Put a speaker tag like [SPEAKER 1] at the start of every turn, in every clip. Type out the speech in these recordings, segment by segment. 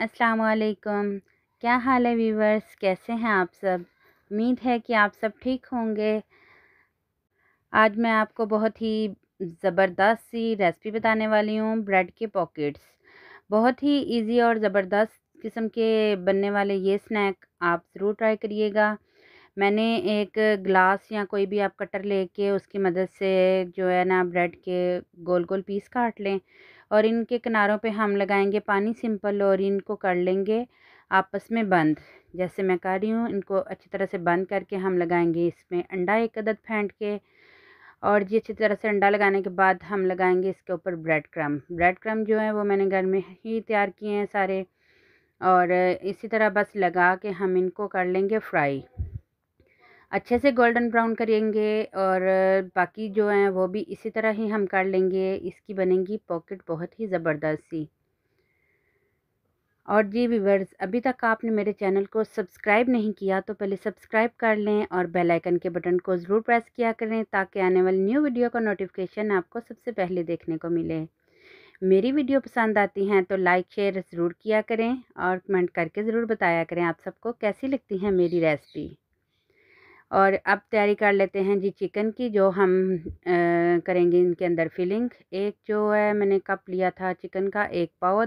[SPEAKER 1] अस्सलाम वालेकुम क्या हाल है वीवर्स कैसे हैं आप सब? उम्मीद है कि आप सब ठीक होंगे। आज मैं आपको बहुत ही ज़बरदस्त सी रेसिपी बताने वाली हूँ, ब्रेड के पॉकेट्स। बहुत ही इजी और ज़बरदस्त किस्म के बनने वाले ये स्नैक आप ज़रूर ट्राई करिएगा। मैंने एक ग्लास या कोई भी आप कटर लेके उसकी मदद से जो है ना ब्रेड के गोल गोल पीस काट लें। और इनके किनारों पे हम लगाएँगे पानी सिंपल और इनको कर लेंगे आपस में बंद। जैसे मैं कर रही हूँ, इनको अच्छी तरह से बंद करके हम लगाएँगे इसमें अंडा एक अदद फेंट के और जी अच्छी तरह से अंडा लगाने के बाद हम लगाएँगे इसके ऊपर ब्रेड क्रम। ब्रेड क्रम जो है वो मैंने घर में ही तैयार किए हैं सारे और इसी तरह बस लगा के हम इनको कर लेंगे फ्राई। अच्छे से गोल्डन ब्राउन करेंगे और बाकी जो हैं वो भी इसी तरह ही हम कर लेंगे। इसकी बनेगी पॉकेट बहुत ही ज़बरदस्त सी। और जी व्यूवर्स अभी तक आपने मेरे चैनल को सब्सक्राइब नहीं किया तो पहले सब्सक्राइब कर लें और बेल आइकन के बटन को ज़रूर प्रेस किया करें ताकि आने वाली न्यू वीडियो का नोटिफिकेशन आपको सबसे पहले देखने को मिले। मेरी वीडियो पसंद आती हैं तो लाइक, शेयर ज़रूर किया करें और कमेंट करके ज़रूर बताया करें आप सबको कैसी लगती हैं मेरी रेसिपी। और अब तैयारी कर लेते हैं जी चिकन की जो हम आ, करेंगे इनके अंदर फिलिंग। एक जो है मैंने कप लिया था चिकन का एक पाव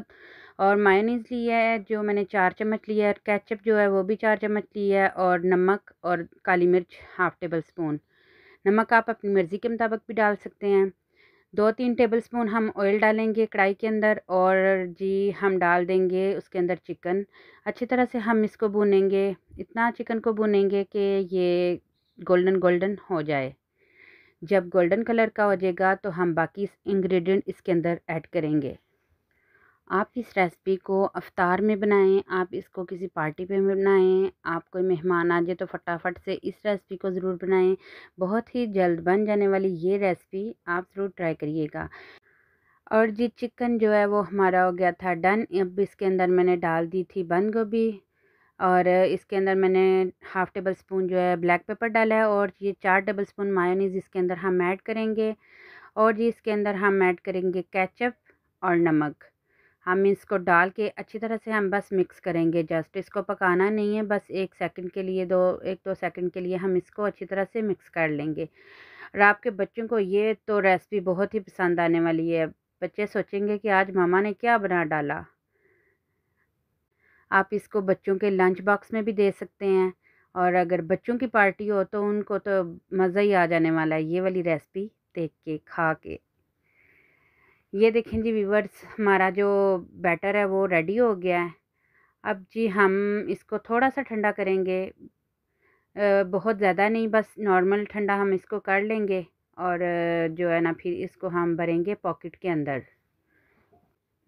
[SPEAKER 1] और मायोनीज़ लिया है जो मैंने चार चम्मच लिया है कैचअप जो है वो भी चार चम्मच लिया है और नमक और काली मिर्च हाफ़ टेबल स्पून। नमक आप अपनी मर्ज़ी के मुताबिक भी डाल सकते हैं। दो तीन टेबल स्पून हम ऑयल डालेंगे कढ़ाई के अंदर और जी हम डाल देंगे उसके अंदर चिकन। अच्छी तरह से हम इसको भूनेंगे, इतना चिकन को भूनेंगे कि ये गोल्डन गोल्डन हो जाए। जब गोल्डन कलर का हो जाएगा तो हम बाकी इंग्रेडिएंट इसके अंदर ऐड करेंगे। आप इस रेसिपी को अफ्तार में बनाएँ, आप इसको किसी पार्टी पे बनाएँ, आप कोई मेहमान आ जाए तो फटाफट से इस रेसिपी को ज़रूर बनाएँ। बहुत ही जल्द बन जाने वाली ये रेसिपी आप ज़रूर ट्राई करिएगा। और जी चिकन जो है वो हमारा हो गया था डन। अब इसके अंदर मैंने डाल दी थी बंद गोभी और इसके अंदर मैंने हाफ़ टेबल स्पून जो है ब्लैक पेपर डाला है और ये चार टेबल स्पून मायोनीज़ इसके अंदर हम ऐड करेंगे और जी इसके अंदर हम ऐड करेंगे केचप और नमक। हम इसको डाल के अच्छी तरह से हम बस मिक्स करेंगे जस्ट। इसको पकाना नहीं है, बस एक सेकंड के लिए दो, एक दो सेकंड के लिए हम इसको अच्छी तरह से मिक्स कर लेंगे। और आपके बच्चों को ये तो रेसिपी बहुत ही पसंद आने वाली है। बच्चे सोचेंगे कि आज मामा ने क्या बना डाला। आप इसको बच्चों के लंच बॉक्स में भी दे सकते हैं। और अगर बच्चों की पार्टी हो तो उनको तो मज़ा ही आ जाने वाला है। ये वाली रेसिपी देख के, खा के। ये देखें जी वीवर्स हमारा जो बैटर है वो रेडी हो गया है। अब जी हम इसको थोड़ा सा ठंडा करेंगे। बहुत ज़्यादा नहीं, बस नॉर्मल ठंडा हम इसको कर लेंगे और जो है ना, फिर इसको हम भरेंगे पॉकेट के अंदर।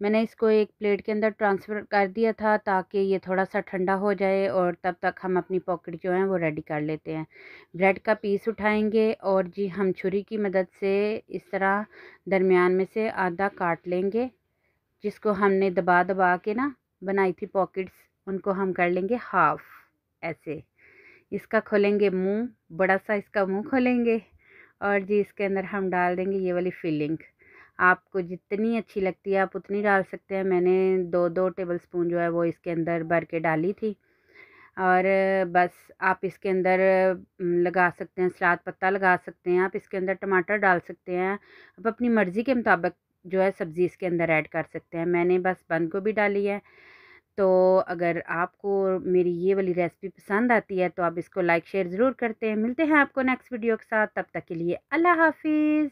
[SPEAKER 1] मैंने इसको एक प्लेट के अंदर ट्रांसफ़र कर दिया था ताकि ये थोड़ा सा ठंडा हो जाए और तब तक हम अपनी पॉकेट जो है वो रेडी कर लेते हैं। ब्रेड का पीस उठाएँगे और जी हम छुरी की मदद से इस तरह दरमियान में से आधा काट लेंगे, जिसको हमने दबा दबा के ना बनाई थी पॉकेट्स, उनको हम कर लेंगे हाफ़ ऐसे। इसका खोलेंगे मुँह, बड़ा सा इसका मुँह खोलेंगे और जी इसके अंदर हम डाल देंगे ये वाली फिलिंग। आपको जितनी अच्छी लगती है, आप उतनी डाल सकते हैं। मैंने दो दो टेबल स्पून जो है, वो इसके अंदर भर के डाली थी। और बस आप इसके अंदर लगा सकते हैं, सलाद पत्ता लगा सकते हैं। आप इसके अंदर टमाटर डाल सकते हैं। आप अपनी मर्ज़ी के मुताबिक जो है, सब्ज़ी इसके अंदर ऐड कर सकते हैं। मैंने बस बंद गोभी डाली है। तो अगर आपको मेरी ये वाली रेसिपी पसंद आती है तो आप इसको लाइक, शेयर ज़रूर करते हैं। मिलते हैं आपको नेक्स्ट वीडियो के साथ। तब तक के लिए अल्लाह हाफिज़।